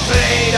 something